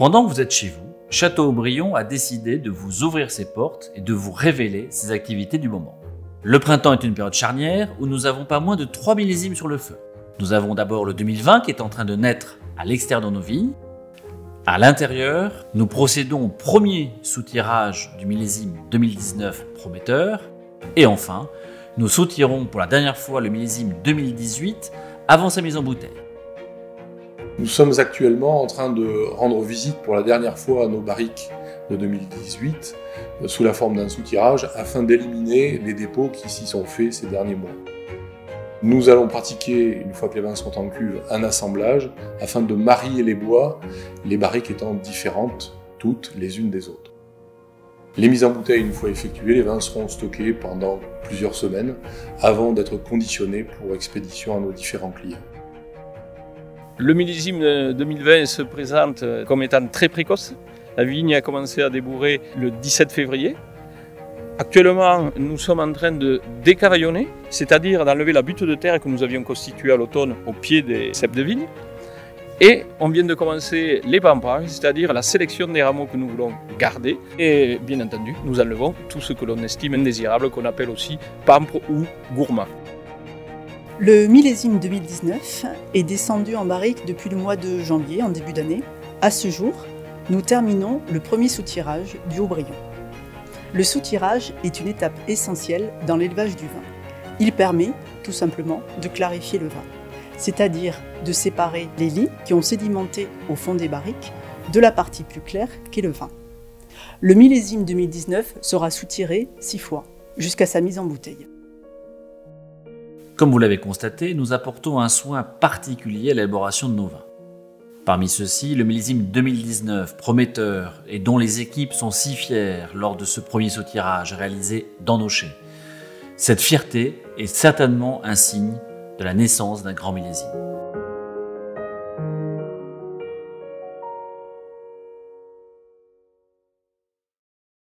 Pendant que vous êtes chez vous, Château-Aubryon a décidé de vous ouvrir ses portes et de vous révéler ses activités du moment. Le printemps est une période charnière où nous avons pas moins de 3 millésimes sur le feu. Nous avons d'abord le 2020 qui est en train de naître à l'extérieur de nos vignes. À l'intérieur, nous procédons au premier soutirage du millésime 2019 prometteur. Et enfin, nous soutirons pour la dernière fois le millésime 2018 avant sa mise en bouteille. Nous sommes actuellement en train de rendre visite pour la dernière fois à nos barriques de 2018 euh, sous la forme d'un soutirage afin d'éliminer les dépôts qui s'y sont faits ces derniers mois. Nous allons pratiquer, une fois que les vins sont en cuve, un assemblage afin de marier les bois, les barriques étant différentes toutes les unes des autres. Les mises en bouteille, une fois effectuées, les vins seront stockés pendant plusieurs semaines avant d'être conditionnés pour expédition à nos différents clients. Le millésime 2020 se présente comme étant très précoce. La vigne a commencé à débourrer le 17 février. Actuellement, nous sommes en train de décavaillonner, c'est-à-dire d'enlever la butte de terre que nous avions constituée à l'automne au pied des cèpes de vigne. Et on vient de commencer les pampages, c'est-à-dire la sélection des rameaux que nous voulons garder. Et bien entendu, nous enlevons tout ce que l'on estime indésirable, qu'on appelle aussi pampre ou gourmand. Le millésime 2019 est descendu en barrique depuis le mois de janvier, en début d'année. À ce jour, nous terminons le premier soutirage du Aubryon. Le soutirage est une étape essentielle dans l'élevage du vin. Il permet, tout simplement, de clarifier le vin, c'est-à-dire de séparer les lits qui ont sédimenté au fond des barriques de la partie plus claire qu'est le vin. Le millésime 2019 sera soutiré six fois, jusqu'à sa mise en bouteille. Comme vous l'avez constaté, nous apportons un soin particulier à l'élaboration de nos vins. Parmi ceux-ci, le millésime 2019, prometteur, et dont les équipes sont si fières lors de ce premier sautirage réalisé dans nos chais. Cette fierté est certainement un signe de la naissance d'un grand millésime.